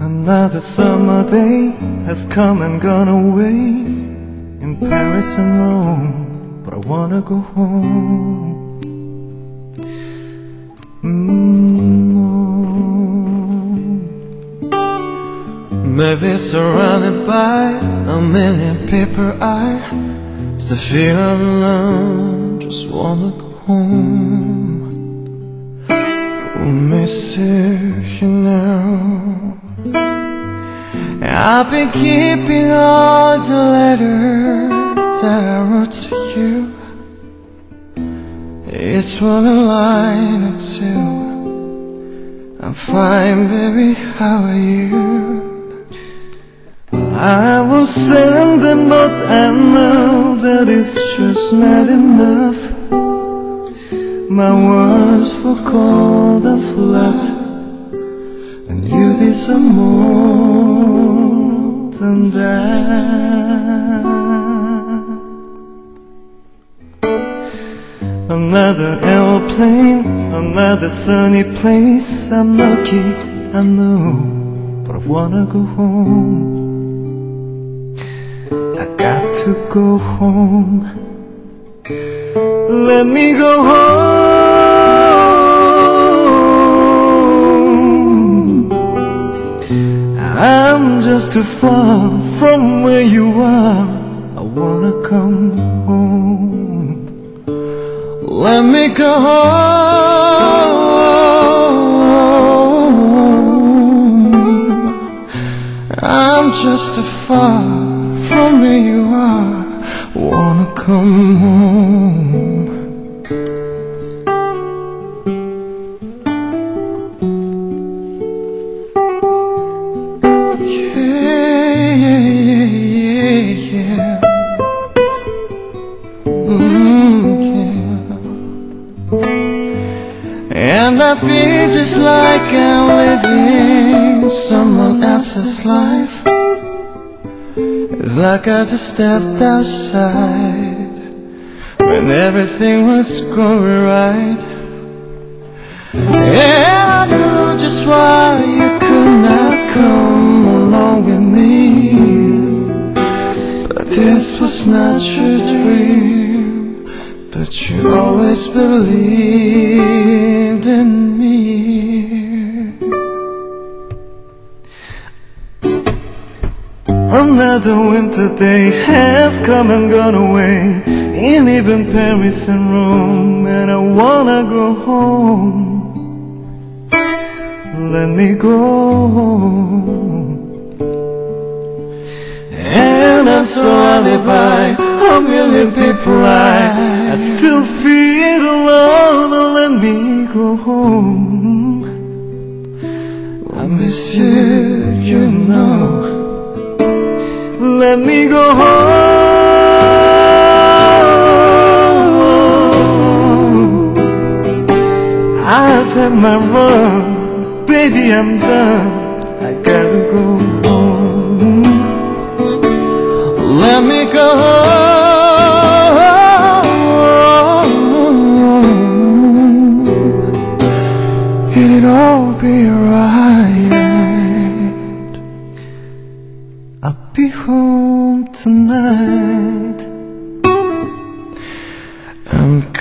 Another summer day has come and gone away in Paris and Rome, but I wanna go home. Mm. Maybe surrounded by a million paper eyes, the feel of love, just wanna go home. Miss you now. I've been keeping all the letters that I wrote to you. It's one a line or two. I'm fine, baby, how are you? I will send them, but I know that it's just not enough. My words were cold and flat, and you deserve more than that. Another airplane, another sunny place. I'm lucky, I know, but I wanna go home. I got to go home. Let me go home. Just too far from where you are. I wanna come home. Let me go home. I'm just too far from where you are. Wanna come home. Just like I'm living someone else's life. It's like I just stepped outside when everything was going right. Yeah, I know just why you could not come along with me. But this was not your dream. But you always believed Another winter day has come and gone away In even Paris and Rome And I wanna go home. Let me go home. And I'm surrounded by a million people I, I still feel alone oh, Let me go home. I miss you, me go home. I've had my run, baby, I'm done. I gotta go home. Let me go home. It'll all be right. I'll be home tonight. I'm